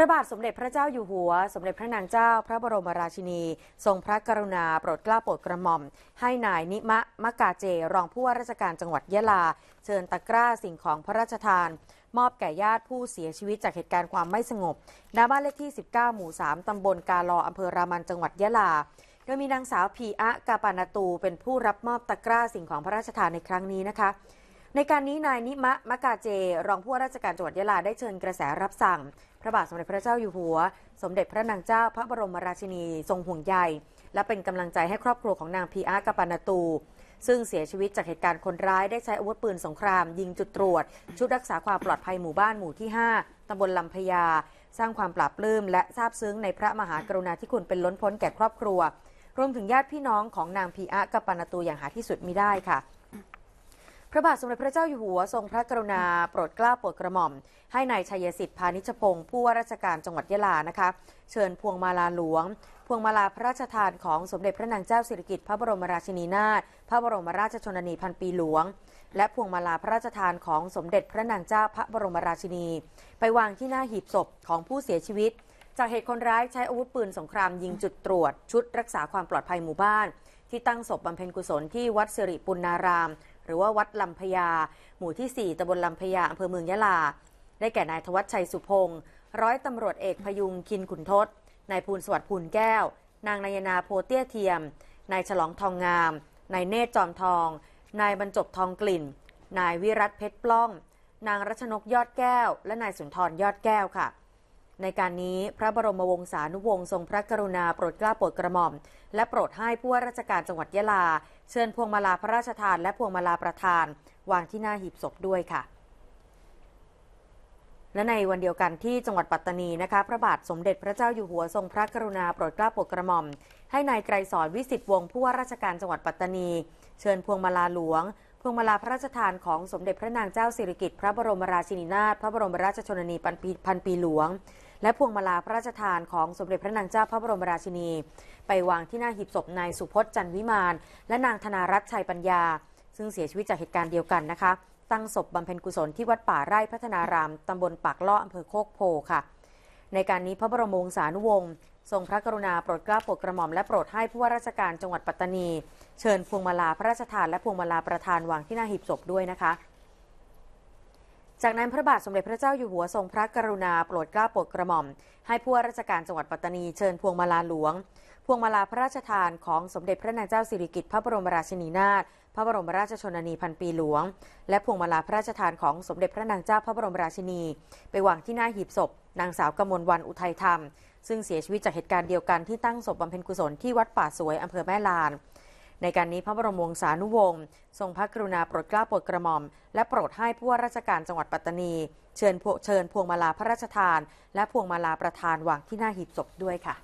ระบาทสมเด็จพระเจ้าอยู่หัว สมเด็จพระนางเจ้า พระบรมราชินี ทรงพระกรุณาโปรดเกล้าโปรดกระหม่อม ให้นายนิมะมะกาเจ รองผู้ว่าราชการจังหวัดยะลา เชิญตะกร้าสิ่งของพระราชทาน มอบแก่ญาติผู้เสียชีวิตจากเหตุการณ์ความไม่สงบณบ้านเลขที่ 19 หมู่ 3 ตำบลกาลออำเภอรามันจังหวัดยะลาโดยมีนางสาวพีอะกาปานาตู เป็นผู้รับมอบตะกร้าสิ่งของพระราชทานในครั้งนี้นะคะ ในการนี้นายนิมะมะกาเจ รองผู้ว่าราชการจังหวัดยะลาได้เชิญกระแสรับสั่ง พระบาทสมเด็จพระเจ้าอยู่หัว สมเด็จพระนางเจ้าพระบรมราชินีทรงห่วงใยและเป็นกำลังใจให้ครอบครัวของนางพีอาร์กปานาตู ซึ่งเสียชีวิตจากเหตุการณ์คนร้ายได้ใช้อาวุธปืนสงคราม ยิงจุดตรวจ ชุดรักษาความปลอดภัยหมู่บ้านหมู่ที่ 5ตำบลลำพะยาสร้างความปราบปลื้มและซาบซึ้งในพระมหากรุณาธิคุณเป็นล้นพ้นแก่ครอบครัว รวมถึงญาติพี่น้องของนางพีอาร์กปานาตูอย่างหาที่สุดมิได้ค่ะ พระบาทสมเด็จพระเจ้าอยู่หัวทรงพระกรุณาโปรดเกล้าโปรดกระหม่อม ให้ในายชัยสิทธิ์พานิชพงศ์ผู้ว่าราชการจังหวัดยะลานะคะ เชิญพวงมาลาหลวง พวงมาลาพระราชทานของสมเด็จพระนางเจ้าสิริกิติ์พระบรมราชินีนาถพระบรมราชชนนีพันปีหลวง และพวงมาลาพระราชทานของสมเด็จพระนางเจ้าพระบรมราชินี ไปวางที่หน้าหีบศพของผู้เสียชีวิต จากเหตุคนร้ายใช้อาวุธปืนสงครามยิงจุดตรวจ ชุดรักษาความปลอดภัยหมู่บ้านที่ตั้งศพบำเพ็ญกุศลที่วัดสิริปุณาราม รือว่าวัดลำพญา หมู่ที่ 4ตำบลลำพญาอำเภอเมืองยะลา ได้แก่นายธวัชชัยสุพงศ์ร้อยตำรวจเอกพยุงคินขุนทศ นายภูลสวัสดิ์ภูลแก้ว นางนายนาโพเตี้ยเทียม นายฉลองทองงาม นายเนตรจอมทอง นายบรรจบทองกลิ่น นายวิรัตเพชรปล้อง นางรัชนกยอดแก้ว และนายสุนทรยอดแก้วค่ะในการนี้พระบรมวงศานุวงศ์ทรงพระกรุณาโปรดเกล้าโปรดกระหม่อม และโปรดให้ผู้ว่าราชการจังหวัดยะลา เชิญพวงมาลาพระราชทานและพวงมาลาประธาน วางที่หน้าหีบศพด้วยค่ะ และในวันเดียวกันที่จังหวัดปัตตานีนะคะ พระบาทสมเด็จพระเจ้าอยู่หัวทรงพระกรุณาโปรดเกล้าโปรดกระหม่อม ให้นายไกรสอนวิสิตวงศ์ผู้ว่าราชการจังหวัดปัตตานี เชิญพวงมาลาหลวงพวงมาลาพระราชทานของสมเด็จพระนางเจ้าสิริกิติ์พระบรมราชินีนาถพระบรมราชชนนีพันปีหลวง และพวงมาลาพระราชทานของสมเด็จพระนางเจ้าพระบรมราชินี ไปวางที่หน้าหีบศพนายสุพจน์จันวิมาน และนางธนารัตน์ชัยปัญญา ซึ่งเสียชีวิตจากเหตุการณ์เดียวกันนะคะ ตั้งศพบำเพ็ญกุศลที่วัดป่าไร่พัฒนาราม ตำบลปากล่ออำเภอโคกโพค่ะ ในการนี้พระบรมวงศานุวงศ์ทรงพระกรุณาโปรดเกล้าโปรดกระหม่อมและโปรดให้ผู้ว่าราชการจังหวัดปัตตานี เชิญพวงมาลาพระราชทานและพวงมาลาประธานวางที่หน้าหีบศพด้วยนะคะ จากนั้นพระบาทสมเด็จพระเจ้าอยู่หัวทรงพระกรุณาโปรดเกล้าโปรดกระหม่อม ให้ผู้ว่าราชการจังหวัดปัตตานีเชิญพวงมาลาหลวง พวงมาลาพระราชทานของสมเด็จพระนางเจ้าสิริกิติ์พระบรมราชินีนาถพระบรมราชชนนีพันปีหลวง และพวงมาลาพระราชทานของสมเด็จพระนางเจ้าพระบรมราชินี ไปวางที่หน้าหีบศพ นางสาวกมลวันอุทัยธรรม ซึ่งเสียชีวิตจากเหตุการณ์เดียวกันที่ตั้งศพบำเพ็ญกุศลที่วัดป่าสวยอำเภอแม่ลาน ในการนี้พระบรมวงศานุวงศ์ทรงพระกรุณาโปรดเกล้าโปรดกระหม่อม และโปรดให้ผู้ว่าราชการจังหวัดปัตตานี เชิญพวเชิญพวงมาลาพระราชทาน และพวงมาลาประธานวางที่หน้าหีบศพด้วยค่ะ